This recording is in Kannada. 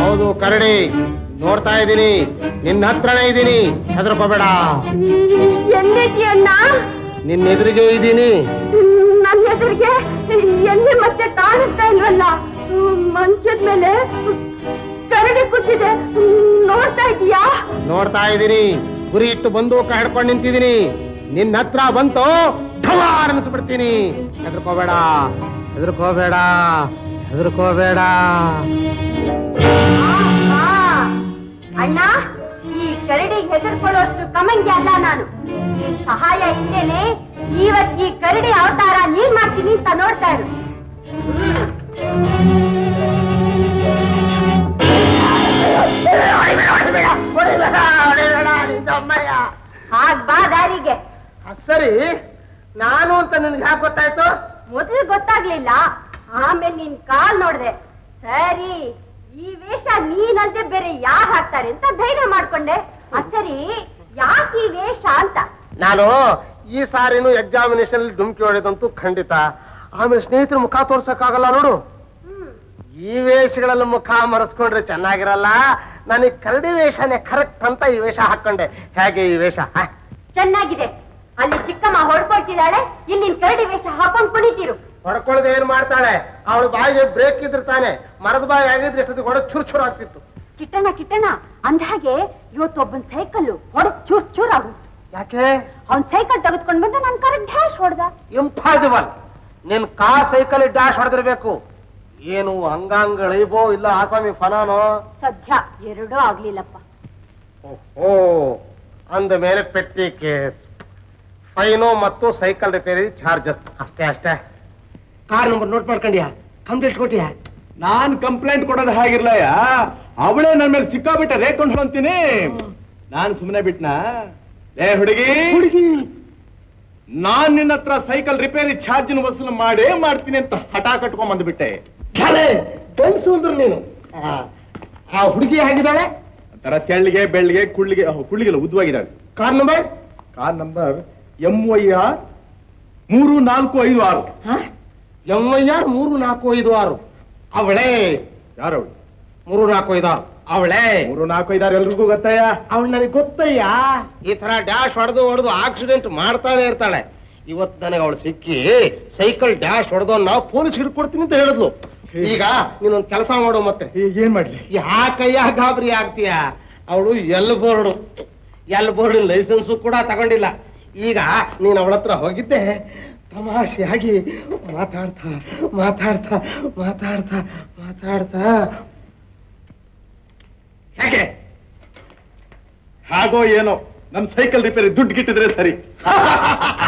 ಹೌದು ಕರಡಿ. ನೋಡ್ತಾ ಇದ್ದೀನಿ. ನಿನ್ನ ಹತ್ರನೇ ಇದ್ದೀನಿ. ಹೆದರ್ಕೋಬೇಡ. ಎಲ್ಲಿದ್ಯಣ್ಣ ನಿನ್ನ ಎದುರಿಗೆ ಇದ್ದೀನಿ. ನನ್ನ ಎದುರಿಗೆ ಎಲ್ಲಿ ಮತ್ತೆ ಕಾಣಿಸ್ತಾ ಇಲ್ವಲ್ಲ? ಮಂಚದ ಮೇಲೆ ಕರಡಿ ಕೂತಿದೆ. ನೋಡ್ತಾ ಇದೀಯಾ ನೋಡ್ತಾ ಇದ್ದೀನಿ. ಗುರಿ ಇಟ್ಟು ಬಂದು ಹಿಡ್ಕೊಂಡು ನಿಂತಿದ್ದೀನಿ. ನಿನ್ನ ಹತ್ರ ಬಂತು. ಢವಾರ್ ಅನಿಸ್ಬಿಡ್ತೀನಿ ಹೆದರ್ಕೋಬೇಡ ಹೆದರ್ಕೋಬೇಡ ಹೆದರ್ಕೋಬೇಡ. ಅಣ್ಣ ಈ ಕರಡಿ ಹೆದರ್ಕೊಳ್ಳೋಷ್ಟು ಕಮಂಗಿ ಅಲ್ಲ ನಾನು. ಸಹಾಯ ಇಲ್ಲೇನೆ ಇವತ್ ಈ ಕರಡಿ ಅವತಾರ ನೀನ್ ಮಾಡ್ತೀನಿ ಅಂತ ನೋಡ್ತಾ ಇರು. ಹಾಗ್ ಬಾ ದಾರಿಗೆ. ಸರಿ. ನಾನು ಅಂತ ನಿನ್ಗೆ ಯಾಕೆ ಗೊತ್ತಾಯ್ತು? ಮೊದಲು ಗೊತ್ತಾಗ್ಲಿಲ್ಲ. ಆಮೇಲೆ ನಿನ್ ಕಾಲ್ ನೋಡಿದೆ. ಸರಿ ಈ ವೇಷ ನೀನಂತೆ ಬೇರೆ ಯಾರು ಹಾಕ್ತಾರೆ ಅಂತ ಧೈರ್ಯ ಮಾಡ್ಕೊಂಡೆ. ಸರಿ ಯಾಕೆ ಈ ವೇಷ ಅಂತ? ನಾನು ಈ ಸಾರಿನೂ ಎಕ್ಸಾಮಿನೇಷನ್ ಡುಮ್ಕಿ ಹೊಡೆದಂತೂ ಖಂಡಿತ. ಆಮೇಲೆ ಸ್ನೇಹಿತರು ಮುಖ ತೋರ್ಸಕ್ಕಾಗಲ್ಲ ನೋಡು. ಹ್ಮ್. ಈ ವೇಷಗಳಲ್ಲಿ ಮುಖ ಮರೆಸ್ಕೊಂಡ್ರೆ ಚೆನ್ನಾಗಿರಲ್ಲ. ನನಗೆ ಕರಡಿ ವೇಷನೇ ಕರೆಕ್ಟ್ ಅಂತ ಈ ವೇಷ ಹಾಕೊಂಡೆ. ಹೇಗೆ ಈ ವೇಷ? ಹ? ಚೆನ್ನಾಗಿದೆ. ಅಲ್ಲಿ ಚಿಕ್ಕಮ್ಮ ಹೊಡ್ಕೊಳ್ತಿದ್ದಾಳೆ ಇಲ್ಲಿ ನಿನ್ ಕರಡಿ ವೇಷ ಹಾಕೊಂಡ್ ಕುಣಿತೀರು. ಹೊಡ್ಕೊಳ್ಳದೆ ಏನ್ ಮಾಡ್ತಾಳೆ? ಅವಳು ಬಾಯಿಗೆ ಬ್ರೇಕ್ ಇದ್ರೆ ತಾನೆ ಮರದ ಬಾಯಿ ಆಗಿದ್ರೆ ಎಷ್ಟೊತ್ತಿಗೆ ಹೊಡೆ ಚೂರ್ ಚೂರ್ ಆಗ್ತಿತ್ತು. ಕಿಟ್ಟಣ್ಣ ಕಿಟ್ಟಣ್ಣ ಅಂದ್ಹಾಗೆ ಇವತ್ತೊಬ್ಬನ್ ಸೈಕಲ್ ಹೊಡೆದ್ ಚೂರ್ ಚೂರ್ ಆಗುತ್ತೆ ಯಾಕೆ? ಅವನ್ ಸೈಕಲ್ ತೆಗೆದ್ಕೊಂಡ್ ಬಂದ ನನ್ ಕರೆಕ್ಟ್ ಡ್ಯಾಶ್ ಹೊಡೆದ. ಇಂಪಾಸಿಬಲ್ ನಿನ್ ಕಾ ಸೈಕಲ್ ಡ್ಯಾಶ್ ಹೊಡೆದಿರ್ಬೇಕು. ಏನು ಅಂಗಾಂಗ ಲೈಬೋ ಇಲ್ಲ ಆಸಾಮಿ ಫನಾನೋ? ಸದ್ಯ ಎರಡೂ ಆಗ್ಲಿಲ್ಲಪ್ಪ. ಓಹೋ ಅಂದ ಮೇಲೆ ಪೆಟ್ಟಿ ಕೇಸ್. ಫೈನು ಮತ್ತು ಸೈಕಲ್ ರಿಪೇರಿ ಚಾರ್ಜಸ್. ಅಷ್ಟೇ ಅಷ್ಟೇ. ಕಾರ್ ನಂಬರ್ ನೋಟ್ ಮಾಡ್ಕೊಂಡ್ಯಾ? ಕಂಪ್ಲೇಂಟ್ ಕೊಟ್ಟಿಯ ನಾನ್ ಕಂಪ್ಲೇಂಟ್ ಕೊಡೋದು ಹಾಗಿರ್ಲಯ್ಯ. ಅವಳೇ ನನ್ ಮೇಲೆ ಸಿಕ್ಕಾಬಿಟ್ಟ ರೇಟ್ ಅಂತೀನಿ. ನಾನ್ ಸುಮ್ಮನೆ ಬಿಟ್ನಾ? ಏ ಹುಡುಗಿ. ಹುಡುಗಿ. ನಾನ್ ನಿನ್ನ ಹತ್ರ ಸೈಕಲ್ ರಿಪೇರಿ ಚಾರ್ಜಿನ ವಸೂಲು ಮಾಡೇ ಮಾಡ್ತೀನಿ ಅಂತ ಹಠ ಕಟ್ಕೊಂಡ್ ಬಂದ್ಬಿಟ್ಟೆ. ಗಂಡಸು ಅಂದ್ರು ನೀನು. ಆ, ಆ ಹುಡುಗಿ ಹೇಗಿದ್ದಾಳೆ? ತರ ತೆಳ್ಳಿಗೆ ಬೆಳ್ಳಿಗೆ ಕುಳ್ಳಿಗೆ ಕುಳ್ಳಿಗೆಲ್ಲ ಉದ್ದವಾಗಿದ್ದಾಳೆ car number? Car number M Y R ಮೂರು ನಾಲ್ಕು ಐದು ಆರು. ಎಂ ಐ ಆರ್ ಮೂರು ನಾಲ್ಕು ಐದು ಆರು. ಅವಳೇ. ಯಾರವಳು ಮೂರು ನಾಲ್ಕು ಐದು ಆರು. ಅವಳೇ. ಮೂರು ನಾಲ್ಕು ಐದಾರು ಎಲ್ರಿಗೂ ಗೊತ್ತಯ್ಯ? ಅವಳು ನನಗೆ ಗೊತ್ತಯ್ಯ. ಈ ತರ ಡ್ಯಾಶ್ ಹೊಡೆದು ಹೊಡೆದು ಆಕ್ಸಿಡೆಂಟ್ ಮಾಡ್ತಾನೆ ಇರ್ತಾಳೆ. ಇವತ್ತು ನನಗೆ ಅವಳು ಸಿಕ್ಕಿ ಸೈಕಲ್ ಡ್ಯಾಶ್ ಹೊಡೆದು ನಾವು ಪೊಲೀಸ್ ಹಿಡ್ಕೊಡ್ತೀನಿ ಅಂತ ಹೇಳಿದ್ಲು. ಈಗ ನೀನೊಂದು ಕೆಲಸ ಮಾಡು ಮತ್ತೆ. ಈಗ ಏನ್ ಮಾಡ್ಲಿ? ಯಾಕಯ್ಯ ಗಾಬರಿ ಆಗ್ತೀಯ? ಅವಳು L board. L board licence ಕೂಡ ತಗೊಂಡಿಲ್ಲ. ಈಗ ನೀನು ಅವಳ ಹತ್ರ ಹೋಗಿದ್ದೆ. ತಮಾಷೆಯಾಗಿ ಮಾತಾಡ್ತಾ ಮಾತಾಡ್ತಾ ಮಾತಾಡ್ತಾ ಮಾತಾಡ್ತಾ. ಯಾಕೆ? ಹಾಗೋ ಏನೋ? ನಮ್ ಸೈಕಲ್ ರಿಪೇರಿ ದುಡ್ಡು ಗಿಟ್ಟಿದ್ರೆ ಸರಿ.